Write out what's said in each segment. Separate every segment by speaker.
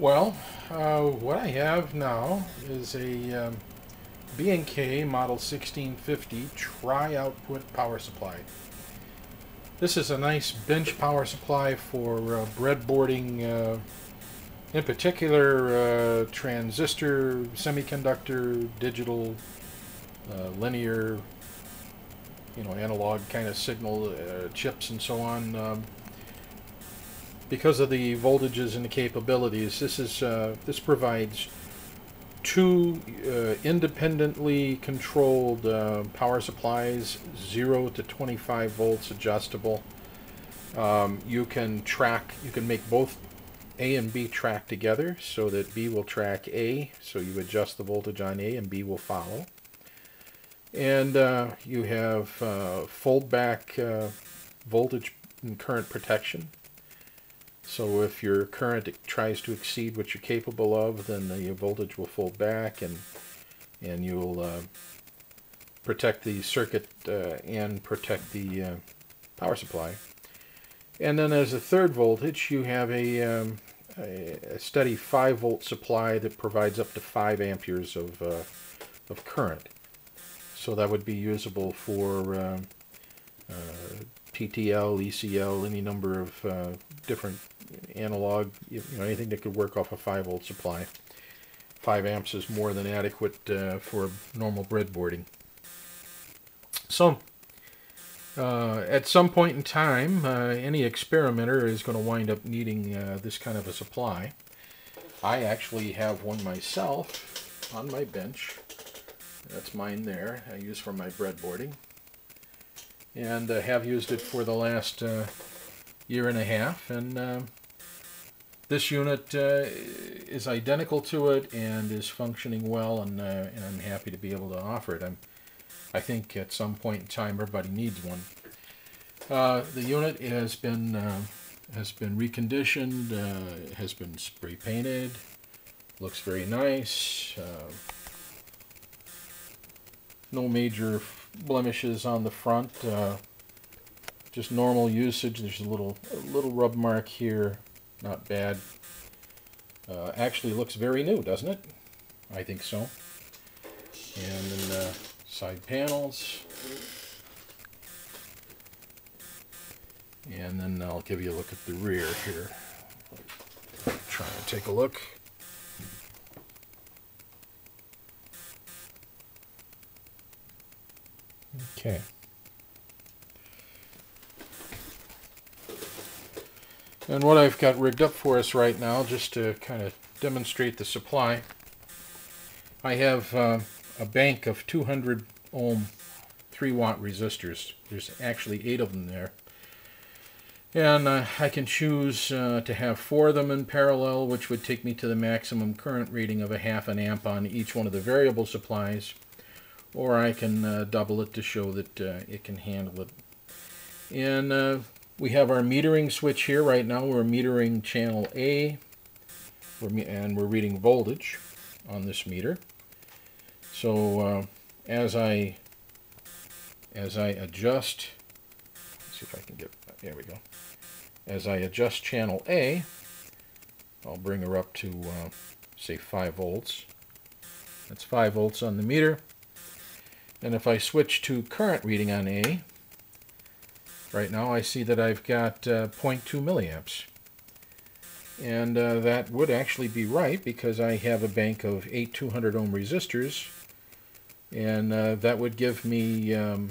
Speaker 1: Well, uh, what I have now is a um, B&K Model 1650 tri-output power supply. This is a nice bench power supply for uh, breadboarding, uh, in particular uh, transistor, semiconductor, digital, uh, linear, you know, analog kind of signal uh, chips and so on. Um, because of the voltages and the capabilities, this is uh, this provides two uh, independently controlled uh, power supplies, 0 to 25 volts adjustable. Um, you can track, you can make both A and B track together so that B will track A, so you adjust the voltage on A and B will follow. And uh, you have uh, fold back uh, voltage and current protection so if your current tries to exceed what you're capable of, then the voltage will fold back and and you'll uh, protect the circuit uh, and protect the uh, power supply. And then as a third voltage, you have a, um, a, steady 5 volt supply that provides up to 5 amperes of, uh, of current. So that would be usable for um, uh, TTL, ECL, any number of uh, different analog, you know, anything that could work off a 5 volt supply. 5 amps is more than adequate uh, for normal breadboarding. So, uh, at some point in time, uh, any experimenter is going to wind up needing uh, this kind of a supply. I actually have one myself on my bench. That's mine there, I use for my breadboarding. And uh, have used it for the last uh, year and a half. And this unit uh, is identical to it and is functioning well, and, uh, and, I'm happy to be able to offer it. I'm, I think at some point in time everybody needs one. Uh, the unit has been uh, has been reconditioned, uh, has been spray painted, looks very nice. Uh, no major blemishes on the front. Just normal usage. There's a little a little rub mark here not bad. Uh, actually looks very new, doesn't it? I think so. And then the side panels. And then I'll give you a look at the rear here. Try and take a look. Okay. And what I've got rigged up for us right now, just to kind of demonstrate the supply, I have uh, a bank of 200 ohm 3 watt resistors. There's actually eight of them there. And uh, I can choose uh, to have four of them in parallel, which would take me to the maximum current reading of a half an amp on each one of the variable supplies. Or I can uh, double it to show that uh, it can handle it. And uh, we have our metering switch here. Right now we're metering channel A, and we're reading voltage on this meter. So uh, as I as I adjust, see if I can get, there we go. As I adjust channel A, I'll bring her up to, uh, say, 5 volts. That's 5 volts on the meter. And if I switch to current reading on A, Right now I see that I've got uh, 0.2 milliamps. And uh, that would actually be right because I have a bank of eight 200 ohm resistors. And uh, that would give me um,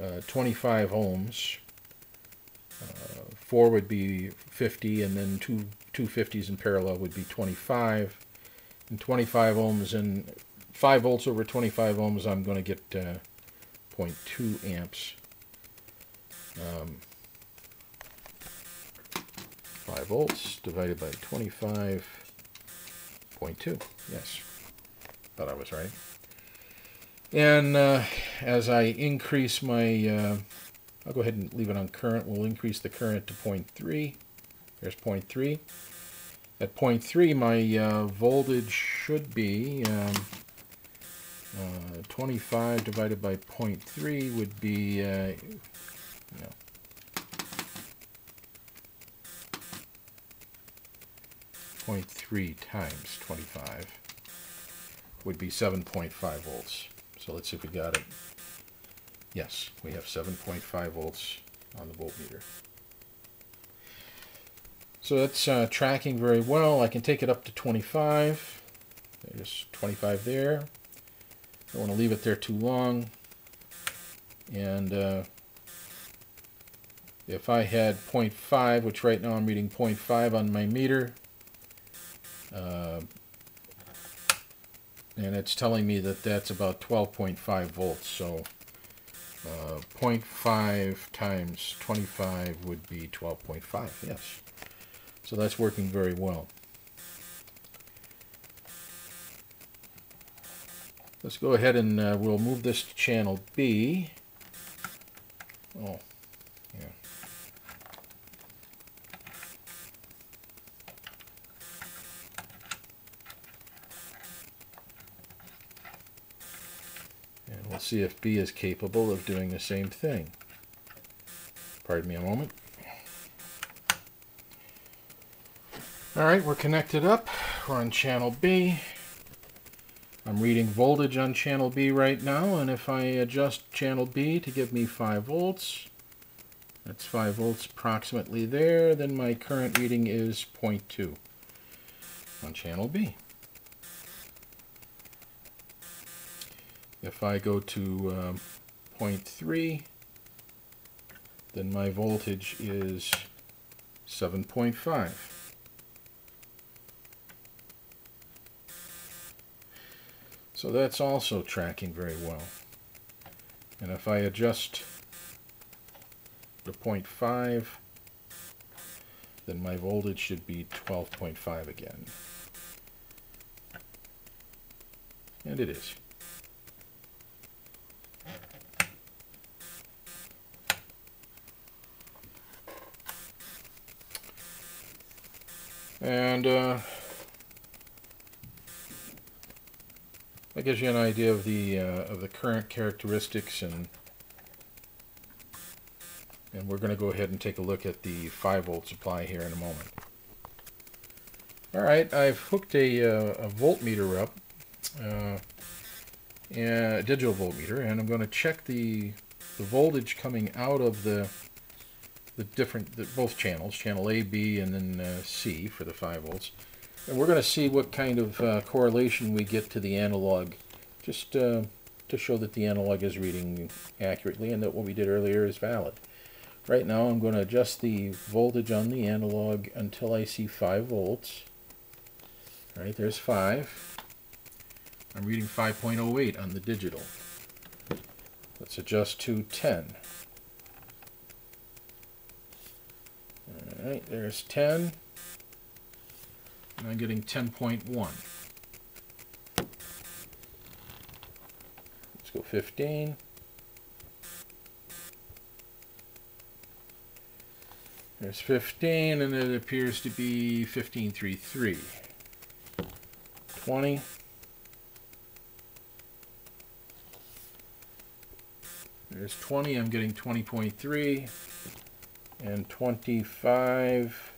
Speaker 1: uh, 25 ohms. Uh, four would be 50 and then two 250s in parallel would be 25. And 25 ohms and 5 volts over 25 ohms I'm going to get uh, 0.2 amps. Um, 5 volts divided by 25.2. Yes, thought I was right. And uh, as I increase my, uh, I'll go ahead and leave it on current. We'll increase the current to 0.3. There's 0.3. At 0.3, my uh, voltage should be um, uh, 25 divided by 0.3 would be uh, 0.3 times 25 would be 7.5 volts. So let's see if we got it. Yes, we have 7.5 volts on the voltmeter. So that's uh, tracking very well. I can take it up to 25. There's 25 there. Don't want to leave it there too long. And uh, if I had 0.5, which right now I'm reading 0.5 on my meter, uh, and it's telling me that that's about 12.5 volts. So uh, 0.5 times 25 would be 12.5, yes. So that's working very well. Let's go ahead and uh, we'll move this to channel B. Oh, We'll see if B is capable of doing the same thing. Pardon me a moment. Alright, we're connected up. We're on channel B. I'm reading voltage on channel B right now, and if I adjust channel B to give me 5 volts, that's 5 volts approximately there, then my current reading is 0.2 on channel B. If I go to um, 0.3, then my voltage is 7.5. So that's also tracking very well. And if I adjust the 0.5, then my voltage should be 12.5 again. And it is. And uh, That gives you an idea of the uh, of the current characteristics and and we're going to go ahead and take a look at the 5 volt supply here in a moment. Alright, I've hooked a, uh, a voltmeter up, uh, a digital voltmeter, and I'm going to check the, the voltage coming out of the the different, the, both channels, channel A, B, and then uh, C for the 5 volts. And we're going to see what kind of uh, correlation we get to the analog, just uh, to show that the analog is reading accurately and that what we did earlier is valid. Right now I'm going to adjust the voltage on the analog until I see 5 volts. All right, there's 5. I'm reading 5.08 on the digital. Let's adjust to 10. Right, there's 10 and I'm getting 10.1. Let's go 15. There's 15, and it appears to be 15.33. 20. There's 20, I'm getting 20.3. And 25.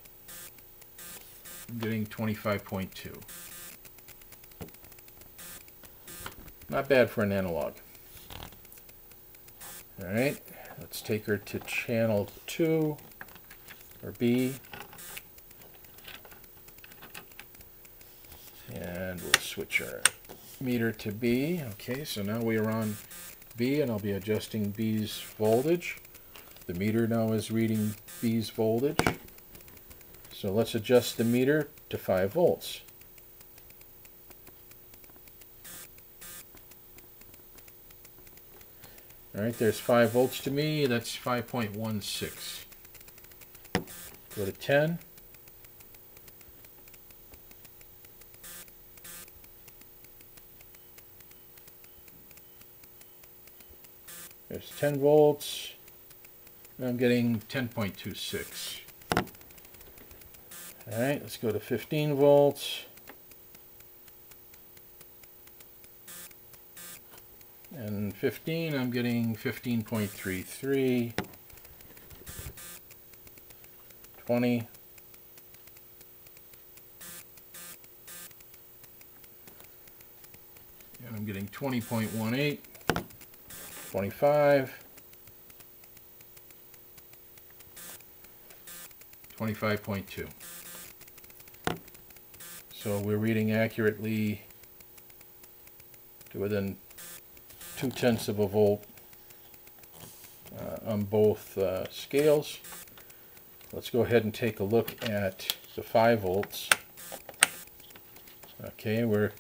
Speaker 1: I'm getting 25.2. Not bad for an analog. Alright, let's take her to channel 2, or B. And we'll switch our meter to B. Okay, so now we are on B, and I'll be adjusting B's voltage. The meter now is reading B's voltage. So let's adjust the meter to 5 volts. All right, there's 5 volts to me. That's 5.16. Go to 10. There's 10 volts. I'm getting 10.26. All right, let's go to 15 volts. And 15, I'm getting 15.33. 20. And I'm getting 20.18. 25. 25.2. So we're reading accurately to within two tenths of a volt uh, on both uh, scales. Let's go ahead and take a look at the 5 volts. Okay, we're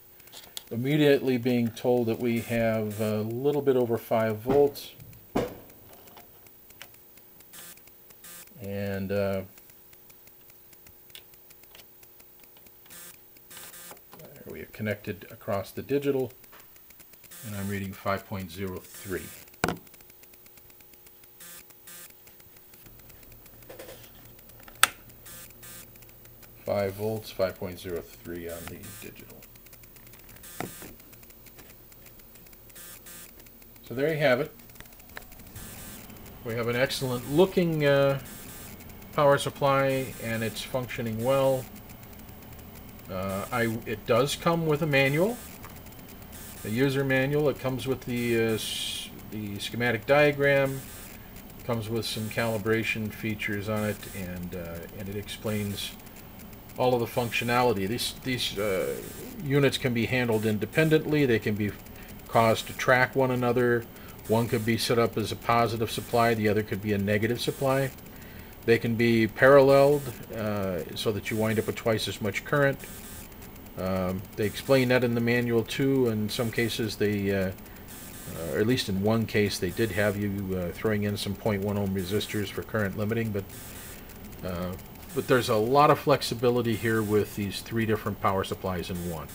Speaker 1: immediately being told that we have a little bit over 5 volts. And uh, we are connected across the digital and I'm reading 5.03. Five volts, 5.03 on the digital. So there you have it. We have an excellent looking uh, power supply and it's functioning well. Uh, I, it does come with a manual, a user manual. It comes with the, uh, the schematic diagram, comes with some calibration features on it, and, uh, and it explains all of the functionality. These, these uh, units can be handled independently. They can be caused to track one another. One could be set up as a positive supply, the other could be a negative supply. They can be paralleled uh, so that you wind up with twice as much current. Um, they explain that in the manual too. In some cases, they, uh, uh, or at least in one case, they did have you uh, throwing in some 0.1 ohm resistors for current limiting, but uh, but there's a lot of flexibility here with these three different power supplies in one.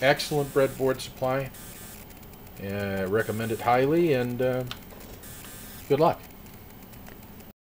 Speaker 1: Excellent breadboard supply. Uh, recommend it highly, and good luck.